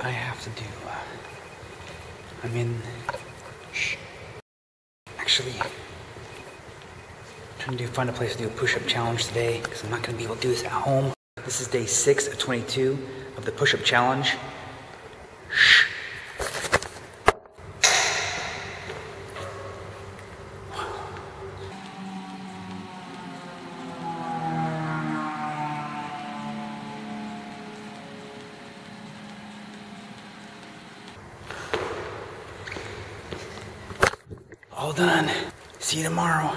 I have to do. Uh, I'm in. Shh. Actually, I'm trying to find a place to do a push-up challenge today because I'm not going to be able to do this at home. This is day six of 22 of the push-up challenge. All done. See you tomorrow.